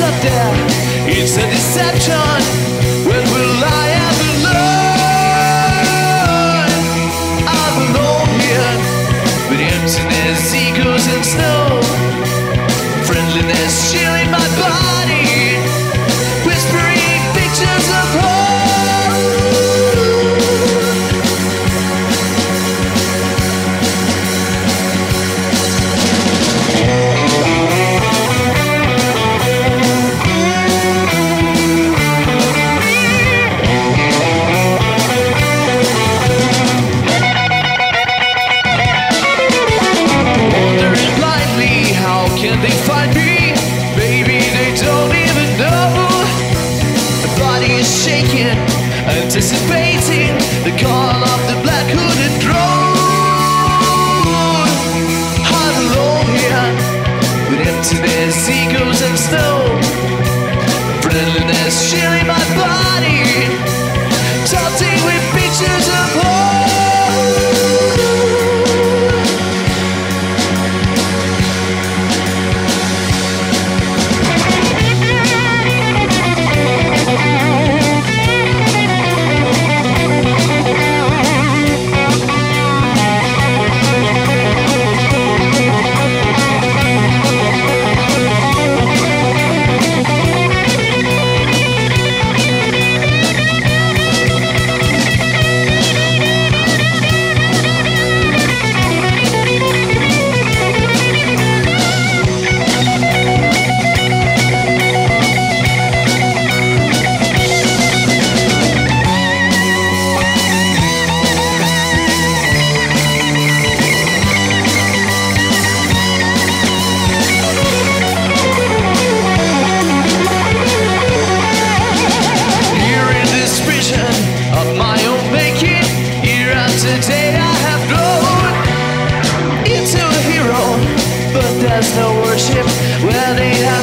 It's a deception when. I'm here emptiness, egos, and snow. as the worship where they have